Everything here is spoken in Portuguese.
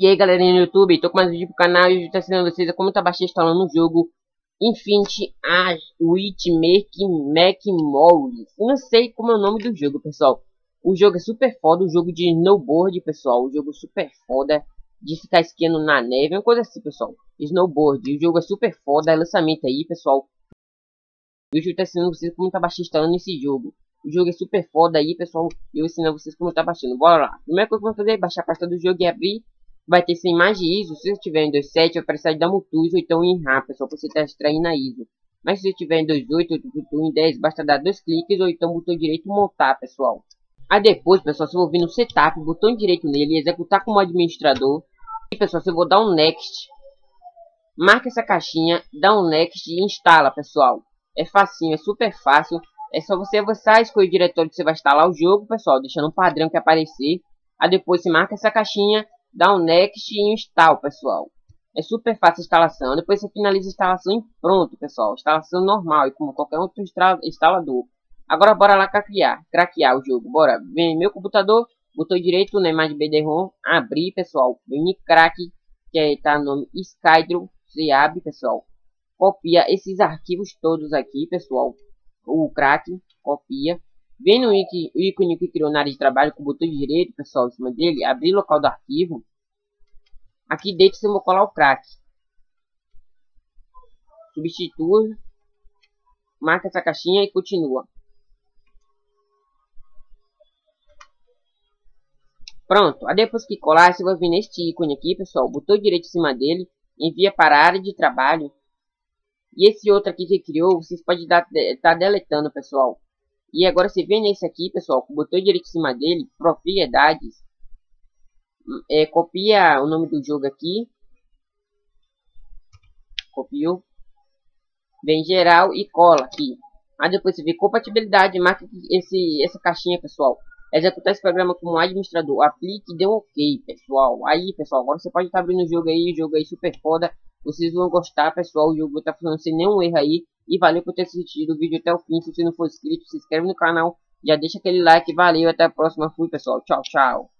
E aí galerinha no YouTube, tô com mais um vídeo pro canal e hoje tá ensinando vocês a como tá baixando instalando o jogo Infinity Witchmaker Mac Morris. Eu não sei como é o nome do jogo, pessoal. O jogo é super foda, o jogo de snowboard, pessoal. O jogo super foda de ficar esquiando na neve, uma coisa assim, pessoal. Snowboard, o jogo é super foda, é lançamento aí, pessoal. Hoje eu tô ensinando vocês como tá baixando instalando esse jogo. O jogo é super foda aí, pessoal. Eu ensino vocês como tá baixando. Bora lá. Primeira coisa que eu vou fazer é baixar a pasta do jogo e abrir vai ter sem mais de ISO. Se você tiver em 2.7, vai precisar de dar mutus ou então em RAM, pessoal, para você estar extraindo a ISO. Mas se você tiver em 2.8 ou em 10, basta dar dois cliques ou então botão direito montar, pessoal. Aí depois, pessoal, você vai vir no setup, botão direito nele, executar como administrador. E pessoal, você vou dar um next. Marca essa caixinha, dá um next e instala, pessoal. É facinho, é super fácil. É só você avançar, escolher o diretório que você vai instalar o jogo, pessoal, deixando um padrão que aparecer. Aí depois você marca essa caixinha, dá um next e install, pessoal. É super fácil a instalação. Depois você finaliza a instalação e pronto, pessoal. Instalação normal, e como qualquer outro instalador. Agora bora lá craquear, craquear o jogo. Bora, vem meu computador, botão direito, na imagem BD-ROM, abrir, pessoal. Vem crack, que aí tá nome Skydro. Você abre, pessoal. Copia esses arquivos todos aqui, pessoal. O crack, copia. Vem no ícone que criou na área de trabalho com o botão direito, pessoal, em cima dele, abrir local do arquivo. Aqui dentro você vai colar o crack. Substitua. Marca essa caixinha e continua. Pronto. Aí depois que colar, você vai vir neste ícone aqui, pessoal. Botão direito em cima dele. Envia para a área de trabalho. E esse outro aqui que criou, vocês podem estar tá deletando, pessoal. E agora você vem nesse aqui, pessoal, botão direito em cima dele, propriedades. É, copia o nome do jogo aqui. Copiou. Vem geral e cola aqui. Aí depois você vê compatibilidade, marca esse, essa caixinha, pessoal. Executar esse programa como administrador. Aplique e dê um ok, pessoal. Aí, pessoal, agora você pode estar tá abrindo o jogo aí, jogo aí super foda. Vocês vão gostar, pessoal. O jogo tá funcionando sem nenhum erro aí. E valeu por ter assistido o vídeo até o fim. Se você não for inscrito, se inscreve no canal. Já deixa aquele like. Valeu, até a próxima. Fui, pessoal. Tchau, tchau.